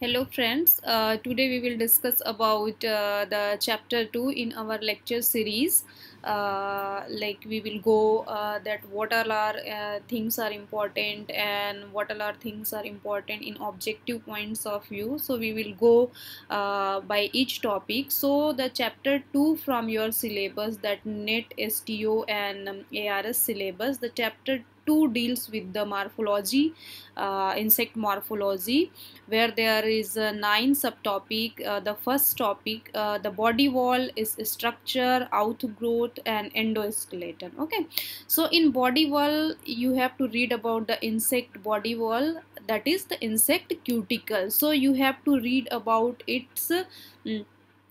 Hello friends, uh, today we will discuss about uh, the chapter 2 in our lecture series. Uh, like we will go uh, that what all are uh, things are important and what all are things are important in objective points of view. So we will go uh, by each topic. So the chapter 2 from your syllabus that NET, STO and um, ARS syllabus, the chapter 2 deals with the morphology, insect morphology where there is uh, nine subtopic. Uh, the first topic uh, the body wall is structure outgrowth and endoskeleton okay? So in body wall you have to read about the insect body wall that is the insect cuticle. So you have to read about its mm,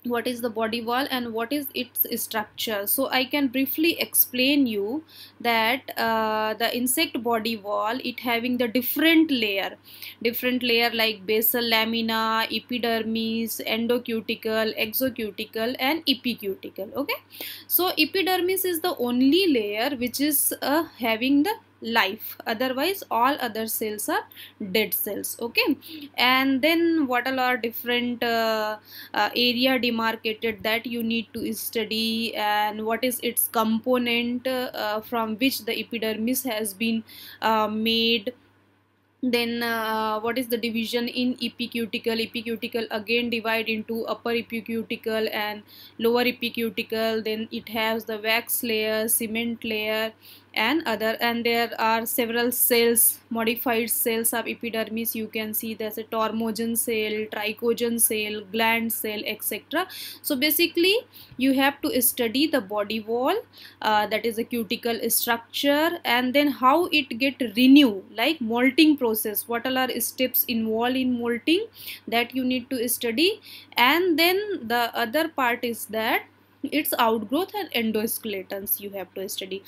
what is the body wall and what is its structure. So i can briefly explain you that uh, the insect body wall it having the different layer. Different layer like basal lamina epidermis endocuticle exocuticle and epicuticle okay? So epidermis is the only layer which is uh, having the life. Otherwise all other cells are dead cells okay? And then what all are different uh, uh, area demarcated that you need to study? And what is its component uh, from which the epidermis has been uh, made? Then uh, what is the division in epicuticle epicuticle again divide into upper epicuticle and lower epicuticle then it has the wax layer cement layer and other and there are several cells modified cells of epidermis. You can see there's a tormogen cell trichogen cell gland cell etc so basically you have to study the body wall uh, that is a cuticle structure and then how it get renew like molting process. What all are steps involved in molting that you need to study? And then the other part is that its outgrowth and endoskeletons you have to study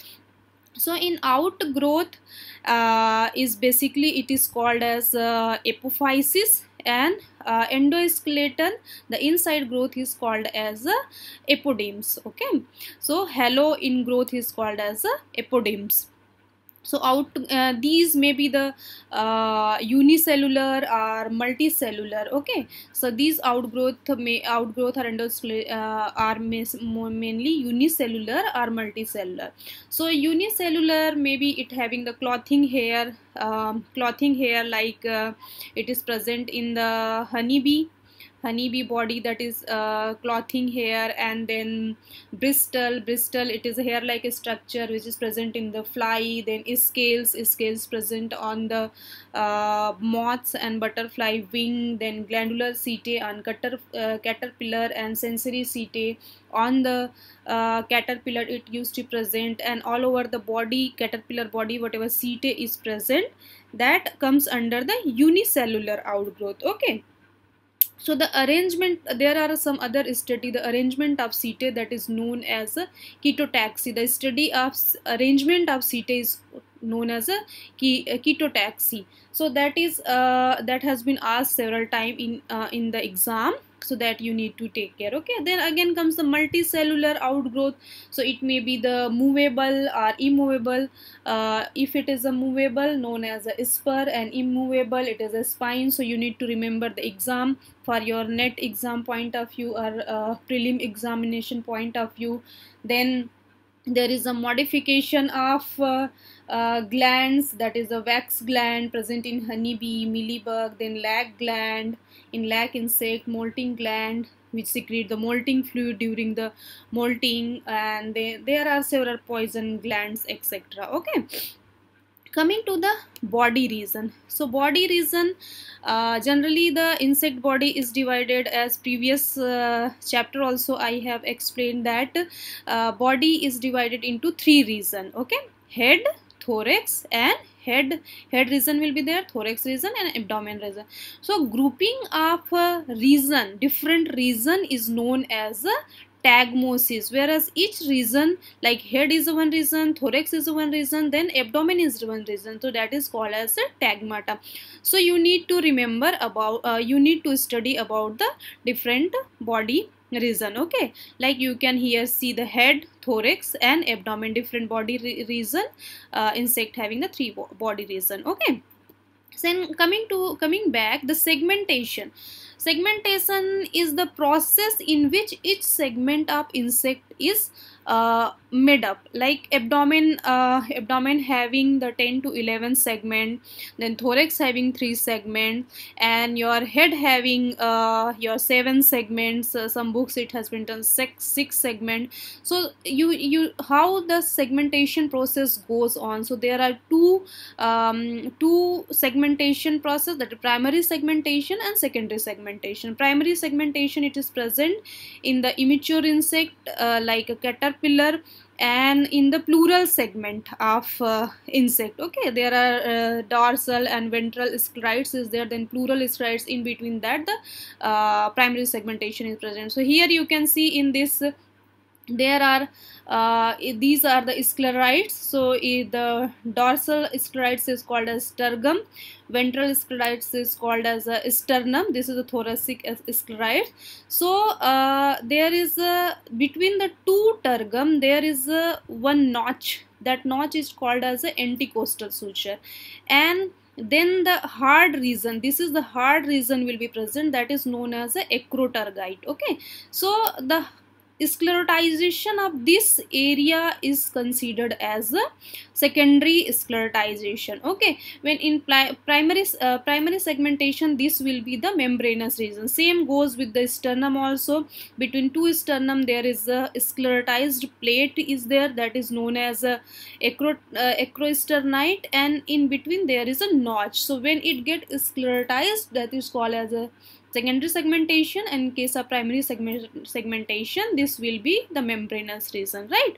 so in outgrowth uh, is basically it is called as uh, apophysis and uh, endoskeleton the inside growth is called as uh, okay? So halo in growth is called as uh, so out uh, these may be the uh, unicellular or multicellular okay? So these outgrowth may outgrowth endoskelet uh, are mainly unicellular or multicellular. So unicellular maybe it having the clothing hair um, clothing hair like uh, it is present in the honeybee honeybee body that is uh, clothing hair and then bristle bristle it is a hair like a structure which is present in the fly then scales scales present on the uh, moths and butterfly wing then glandular setae on cutter, uh, caterpillar and sensory setae on the uh, caterpillar it used to present and all over the body caterpillar body whatever setae is present that comes under the unicellular outgrowth okay so the arrangement there are some other study the arrangement of setae that is known as chaetotaxy the study of arrangement of setae is known as a chaetotaxy so that is uh, that has been asked several time in uh, in the exam so that you need to take care okay? Then again comes the multicellular outgrowth. So it may be the movable or immovable. Uh, if it is a movable known as a spur and immovable it is a spine. So you need to remember the exam. For your net exam point of view or uh, prelim examination point of view then there is a modification of uh, uh, glands that is a wax gland present in honeybee, mealybug, then lac gland, in lac insect, molting gland which secrete the molting fluid during the molting and they, there are several poison glands etc. Okay coming to the body region so body region uh, generally the insect body is divided as previous uh, chapter also i have explained that uh, body is divided into three region okay? Head thorax and head. Head region will be there thorax region and abdomen region so grouping of region different region is known as tagmosis whereas each region like head is one region thorax is one region then abdomen is one region. So that is called as a tagmata. So you need to remember about uh, you need to study about the different body region okay? Like you can here see the head thorax and abdomen different body re region uh, insect having the three body region okay? Then coming to coming back the segmentation segmentation is the process in which each segment of insect is uh, made up. Like abdomen uh, abdomen having the 10 to 11 segment then thorax having 3 segment and your head having uh, your 7 segments. Uh, some books it has been done six, six segment. So you you how the segmentation process goes on? So there are two um, two segmentation process that primary segmentation and secondary segmentation. Primary segmentation it is present in the immature insect uh, like a caterpillar and in the pleural segment of uh, insect okay? There are uh, dorsal and ventral sclerites is there then pleural sclerites in between that the uh, primary segmentation is present. So here you can see in this there are uh, these are the sclerites. So the dorsal sclerites is called as tergum ventral sclerites is called as a sternum. This is a thoracic sclerite. So uh, there is a, between the two tergum there is a one notch. That notch is called as a antecostal suture. And then the hard region this is the hard region will be present. That is known as a acrotergite okay? So the sclerotization of this area is considered as a secondary sclerotization okay when in primary uh, primary segmentation this will be the membranous region. Same goes with the sternum also. Between two sternum there is a sclerotized plate is there that is known as a acro, uh, and in between there is a notch. So when it get sclerotized that is called as a secondary segmentation and in case of primary segment segmentation this will be the membranous region right?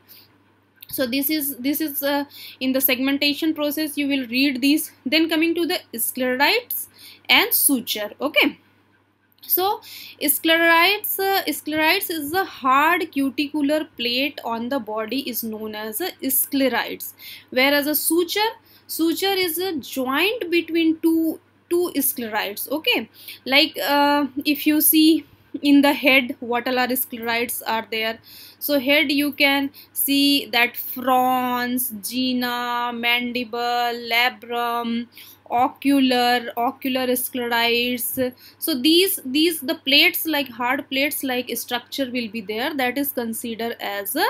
So this is this is uh, in the segmentation process you will read these. Then coming to the sclerites and suture okay? So sclerites uh, sclerites is a hard cuticular plate on the body is known as a sclerites whereas a suture suture is a joint between two two sclerites okay? Like uh, if you see in the head what all are sclerites are there? So head you can see that frons gena mandible labrum ocular ocular sclerites so these these the plates like hard plates like structure will be there that is considered as a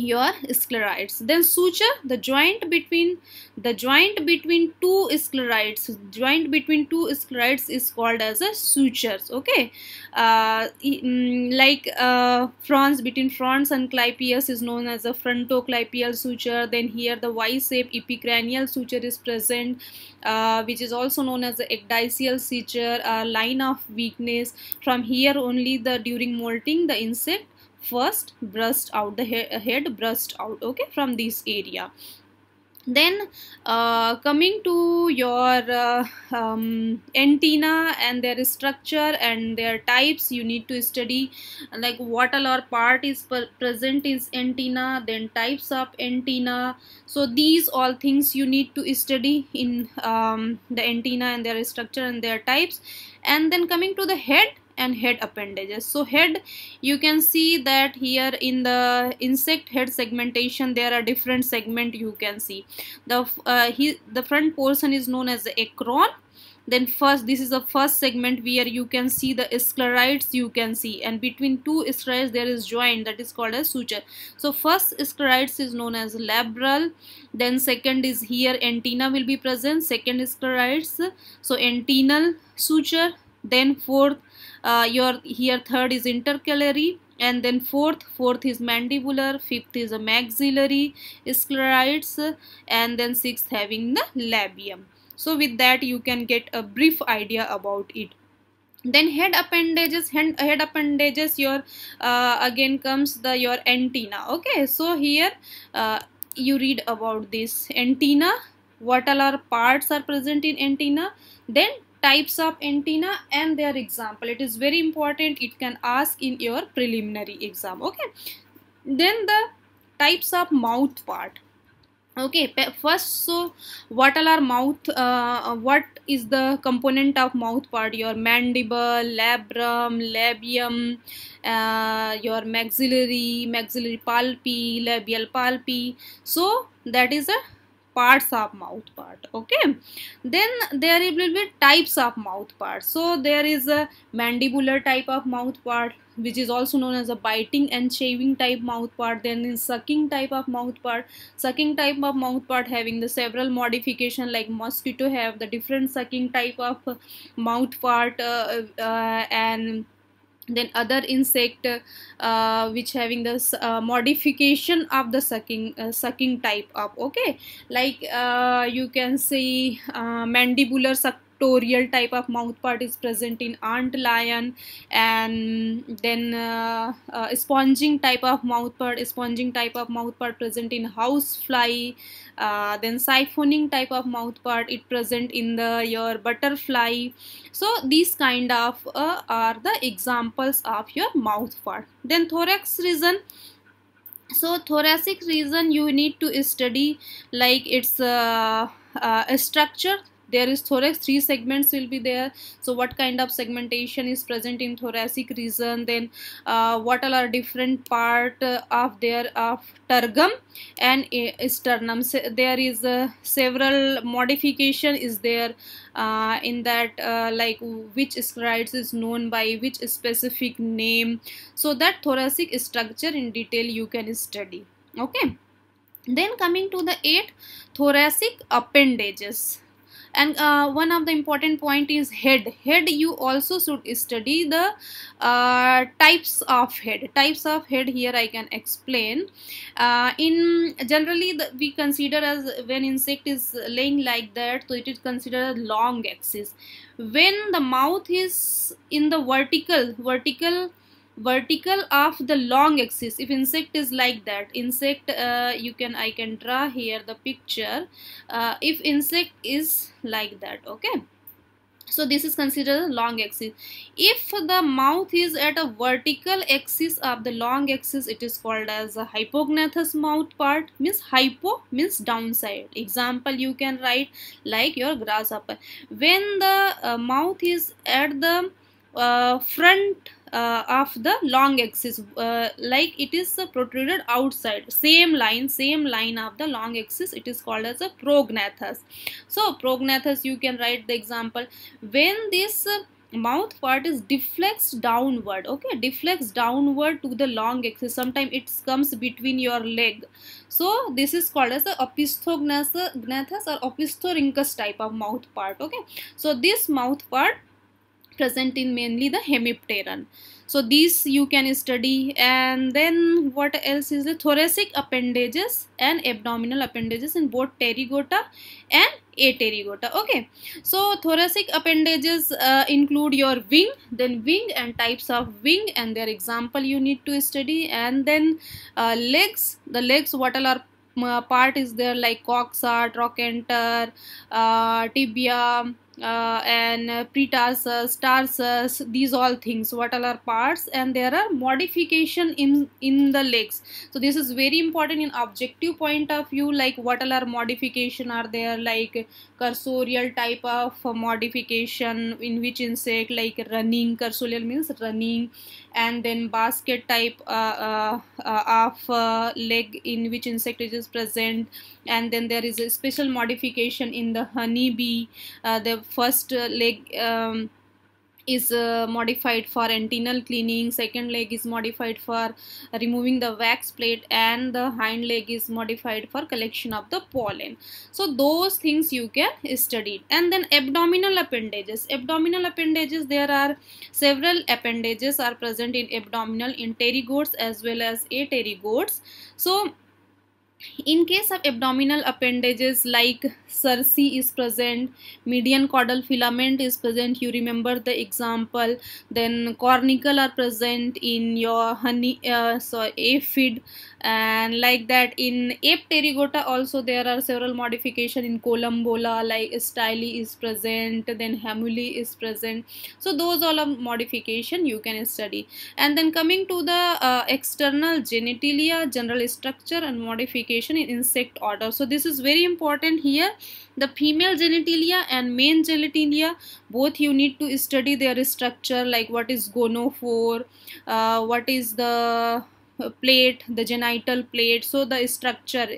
your sclerites. Then suture the joint between the joint between two sclerites joint between two sclerites is called as a sutures okay? Uh, mm, like uh, frons between frons and clypeus is known as a frontoclypeal suture. Then here the y-shaped epicranial suture is present uh, which is also known as the ecdysial suture line of weakness. From here only the during molting the insect first burst out the he head burst out okay from this area. Then uh, coming to your uh, um, antenna and their structure and their types you need to study like what all part is present is antenna then types of antenna. So these all things you need to study in um, the antenna and their structure and their types. And then coming to the head and head appendages. So head you can see that here in the insect head segmentation there are different segment you can see. The uh, he, the front portion is known as the acron. Then first this is the first segment where you can see the sclerites you can see. And between two sclerites there is joint that is called as suture. So first sclerites is known as labral. Then second is here antenna will be present. Second sclerites so antennal suture then fourth uh, your here third is intercalary and then fourth fourth is mandibular fifth is a maxillary sclerites and then sixth having the labium. So with that you can get a brief idea about it. Then head appendages head, head appendages your uh, again comes the your antenna. Okay so here uh, you read about this antenna. What all are parts are present in antenna? Then types of antenna and their example. It is very important it can ask in your preliminary exam okay? Then the types of mouth part okay? First so what all are mouth uh, what is the component of mouth part? Your mandible labrum labium uh, your maxillary maxillary palpi labial palpi so that is a parts of mouth part okay? Then there will be types of mouth part. So there is a mandibular type of mouth part which is also known as a biting and shaving type mouth part. Then in sucking type of mouth part sucking type of mouth part having the several modification like mosquito have the different sucking type of mouth part uh, uh, and then other insect uh, which having this uh, modification of the sucking uh, sucking type of okay? Like uh, you can see uh, mandibular suctorial type of mouth part is present in ant lion and then uh, sponging type of mouth part sponging type of mouth part present in house fly uh, then siphoning type of mouth part it present in the your butterfly. So these kind of uh, are the examples of your mouth part. Then thorax region. So thoracic region you need to study like its uh, uh, structure there is thorax three segments will be there. So what kind of segmentation is present in thoracic region? Then uh, what are different part of their of tergum and uh, sternum? So there is uh, several modification is there uh, in that uh, like which scrites is known by which specific name. So that thoracic structure in detail you can study. Okay. Then coming to the eight thoracic appendages and uh, one of the important point is head. Head you also should study the uh, types of head. Types of head here i can explain. Uh, in generally the, we consider as when insect is laying like that so it is considered a long axis. When the mouth is in the vertical vertical vertical of the long axis. If insect is like that insect uh, you can I can draw here the picture. Uh, if insect is like that okay? So this is considered long axis. If the mouth is at a vertical axis of the long axis it is called as a hypognathous mouth part means hypo means downside. Example you can write like your grasshopper. When the uh, mouth is at the uh, front uh, of the long axis uh, like it is uh, protruded outside. Same line same line of the long axis it is called as a prognathous so prognathous you can write the example. When this uh, mouth part is deflects downward okay deflects downward to the long axis sometimes it comes between your leg. So this is called as the opisthognathous or opisthorhynchous type of mouth part okay. So this mouth part present in mainly the hemipteron so these you can study. And then what else is the thoracic appendages and abdominal appendages in both pterygota and apterygota okay. So thoracic appendages uh, include your wing then wing and types of wing and their example you need to study. And then uh, legs. The legs what all are uh, part is there like coxa trochanter uh, tibia uh, and uh, pretarsus, tarsus, these all things, what all are parts and there are modification in, in the legs. So this is very important in objective point of view like what all are modification are there like cursorial type of modification in which insect like running, cursorial means running and then basket type uh, uh, uh of uh, leg in which insect is present. And then there is a special modification in the honeybee uh, the first leg um, is uh, modified for antennal cleaning second leg is modified for removing the wax plate and the hind leg is modified for collection of the pollen. So those things you can study. And then abdominal appendages. Abdominal appendages there are several appendages are present in abdominal in pterygotes as well as apterygotes so in case of abdominal appendages like cerci is present, median caudal filament is present, you remember the example, then cornicle are present in your honey, uh, so aphid and like that in apterygota also there are several modification in Collembola like styli is present then hamuli is present. So those all of modification you can study. And then coming to the uh, external genitalia general structure and modification in insect order. So this is very important here. The female genitalia and male genitalia both you need to study their structure like what is gonophore uh, what is the plate the genital plate. So the structure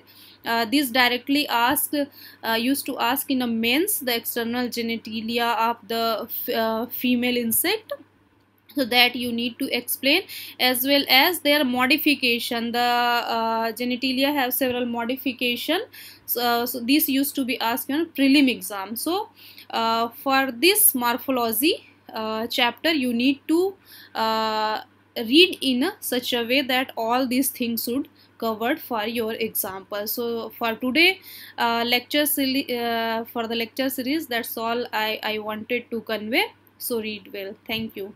uh, this directly asked uh, used to ask in a men's the external genitalia of the uh, female insect so that you need to explain as well as their modification. The uh, genitalia have several modification. So, so this used to be asked in prelim exam. So uh, for this morphology uh, chapter you need to uh, read in such a way that all these things should covered for your example. So for today uh, lecture uh, for the lecture series that's all I, I wanted to convey. So read well. Thank you